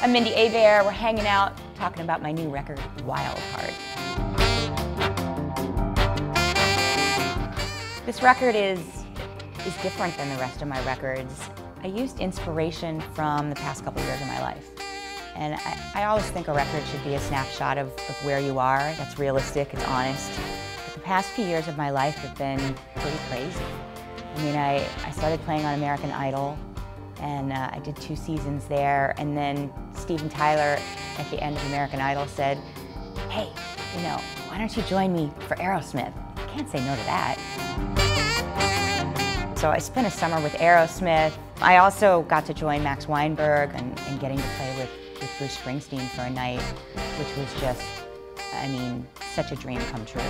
I'm Mindi Abair. We're hanging out talking about my new record, Wild Heart. This record is, is different than the rest of my records. I used inspiration from the past couple years of my life. And I, I always think a record should be a snapshot of, of where you are, that's realistic and honest. But the past few years of my life have been pretty crazy. I mean, I, I started playing on American Idol, and uh, I did two seasons there, and then Steven Tyler at the end of American Idol said, hey, you know, why don't you join me for Aerosmith? I can't say no to that. So I spent a summer with Aerosmith. I also got to join Max Weinberg and, and getting to play with, with Bruce Springsteen for a night, which was just, I mean, such a dream come true.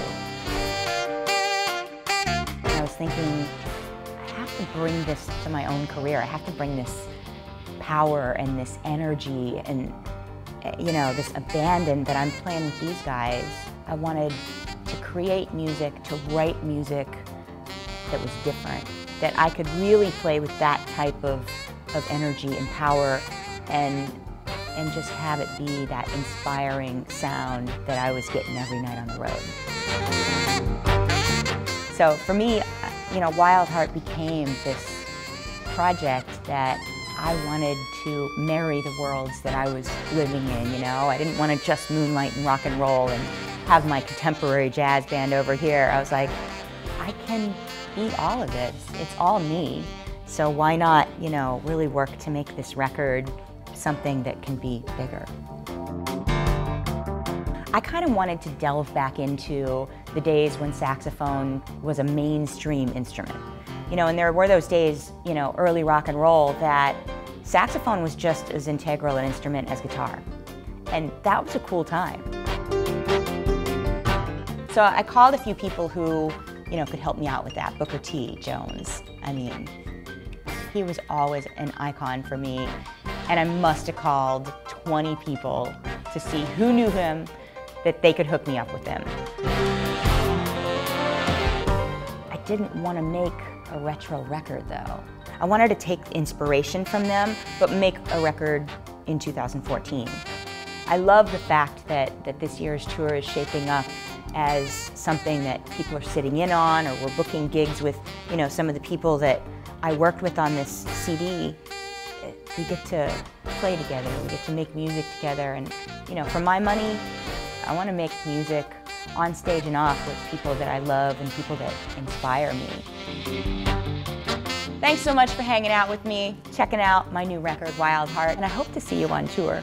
And I was thinking, I have to bring this to my own career. I have to bring this power and this energy and, you know, this abandon that I'm playing with these guys. I wanted to create music, to write music that was different, that I could really play with that type of, of energy and power and, and just have it be that inspiring sound that I was getting every night on the road. So for me, you know, Wild Heart became this project that I wanted to marry the worlds that I was living in, you know. I didn't want to just moonlight and rock and roll and have my contemporary jazz band over here. I was like, I can be all of it. It's all me. So why not, you know, really work to make this record something that can be bigger. I kind of wanted to delve back into the days when saxophone was a mainstream instrument. You know, and there were those days, you know, early rock and roll that saxophone was just as integral an instrument as guitar. And that was a cool time. So I called a few people who, you know, could help me out with that. Booker T. Jones. I mean, he was always an icon for me. And I must have called 20 people to see who knew him, that they could hook me up with him. I didn't want to make a retro record though. I wanted to take inspiration from them, but make a record in 2014. I love the fact that, that this year's tour is shaping up as something that people are sitting in on or we're booking gigs with you know some of the people that I worked with on this CD. We get to play together, we get to make music together and you know for my money I want to make music on stage and off with people that I love and people that inspire me. Thanks so much for hanging out with me, checking out my new record, Wild Heart, and I hope to see you on tour.